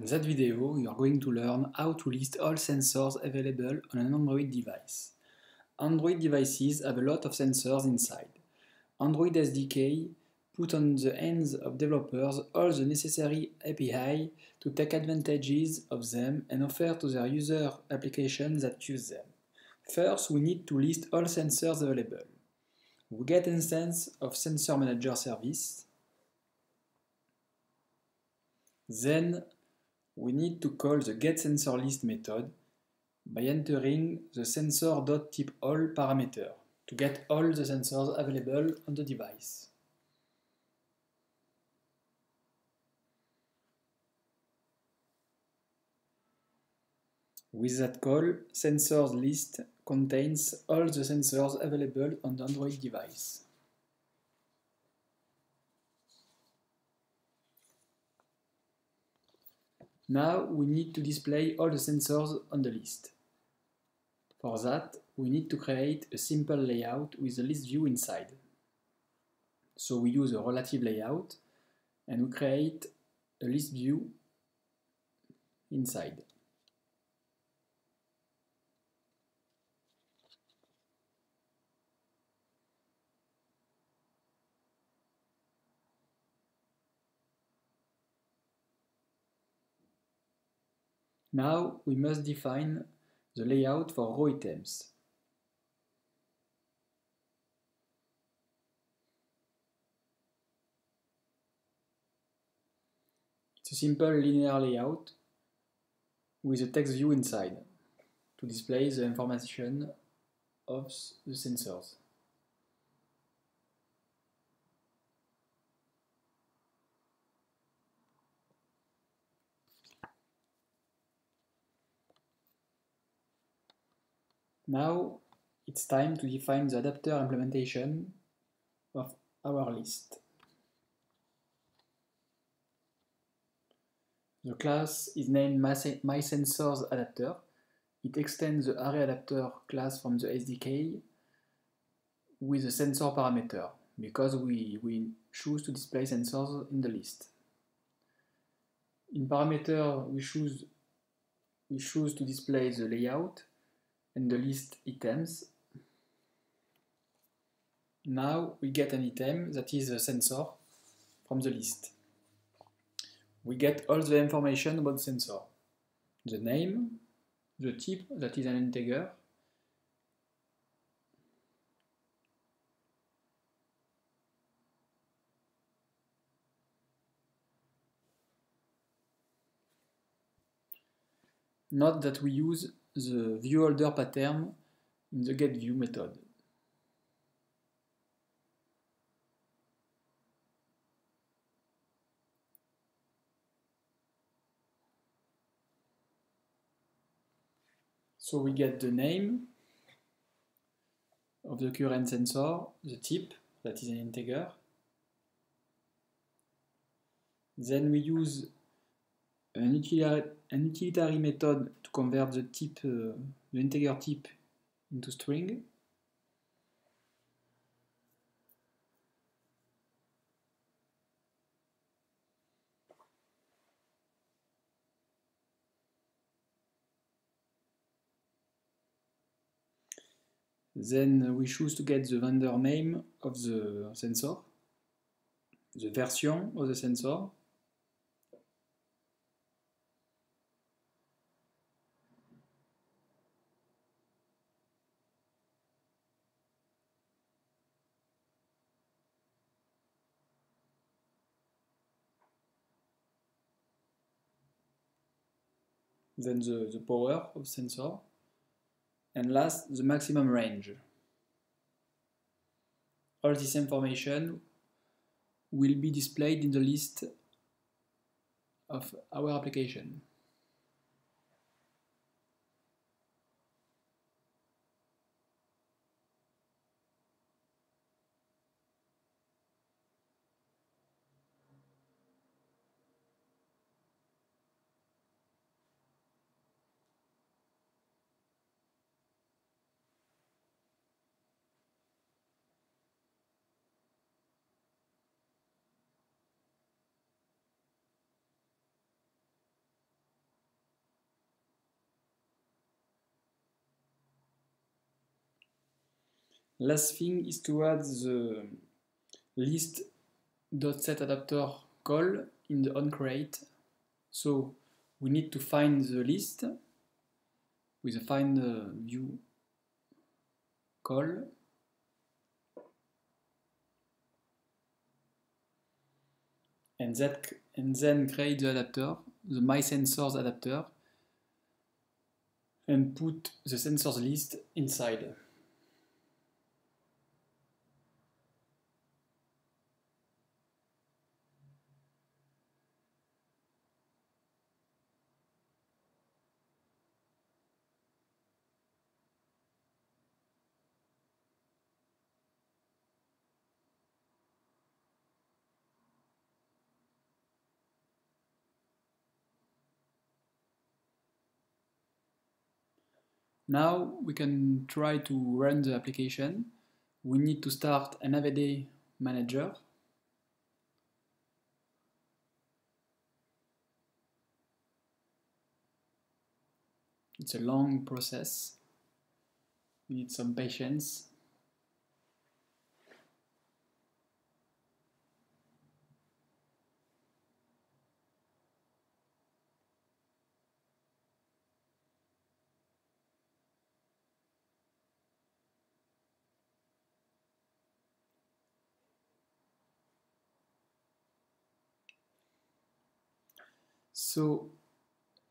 In that video, you are going to learn how to list all sensors available on an Android device. Android devices have a lot of sensors inside. Android SDK put on the hands of developers all the necessary API to take advantages of them and offer to their user applications that use them. First, we need to list all sensors available. We get an instance of Sensor Manager service. Then we need to call the getSensorList method by entering the sensor.typeAll parameter to get all the sensors available on the device. With that call, sensors list contains all the sensors available on the Android device. Now we need to display all the sensors on the list. For that, we need to create a simple layout with the list view inside. So we use a relative layout and we create a list view inside. Now we must define the layout for row items. It's a simple linear layout with a text view inside to display the information of the sensors. Now it's time to define the adapter implementation of our list. The class is named MySensorsAdapter. It extends the ArrayAdapter class from the SDK with the sensor parameter because we, we choose to display sensors in the list. In parameter, we choose, we choose to display the layout and the list items. Now we get an item that is a sensor from the list. We get all the information about the sensor. The name, the type that is an integer, Note that we use the viewHolder pattern in the getView method. So we get the name of the current sensor, the type, that is an integer. Then we use an utilitarian, an utilitarian method to convert the type, uh, the integer type into string. Then we choose to get the vendor name of the sensor, the version of the sensor, then the, the power of sensor, and last, the maximum range. All this information will be displayed in the list of our application. Last thing is to add the uh, list.setAdapter call in the onCreate. So we need to find the list with a find uh, view call. And, that, and then create the adapter, the my sensors adapter, and put the sensors list inside. Now we can try to run the application. We need to start an AVD manager. It's a long process. We need some patience. So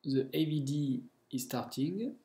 the AVD is starting.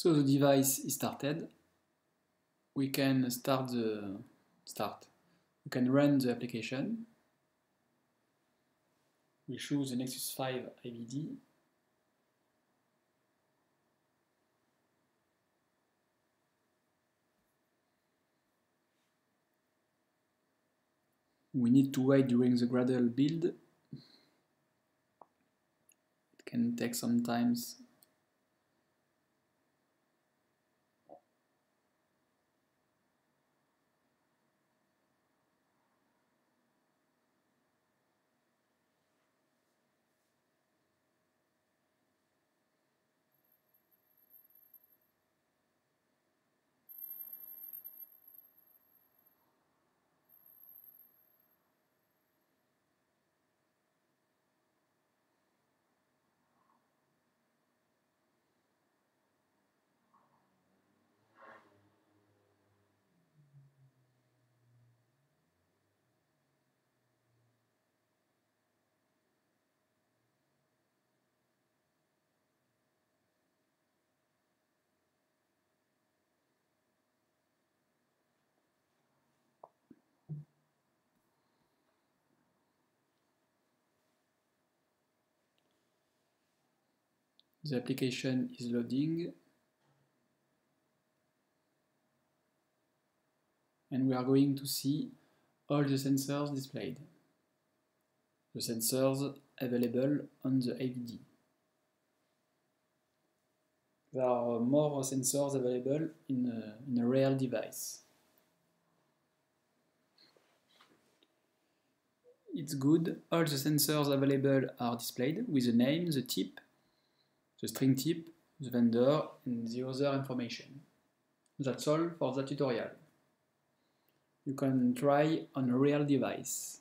So the device is started. We can start the start. We can run the application. We choose the Nexus 5 AVD. We need to wait during the Gradle build. It can take some times The application is loading. And we are going to see all the sensors displayed. The sensors available on the AVD. There are more sensors available in a, in a real device. it's good. All the sensors available are displayed with the name, the type, the string type, the vendor, and the other information. That's all for the tutorial. You can try on a real device.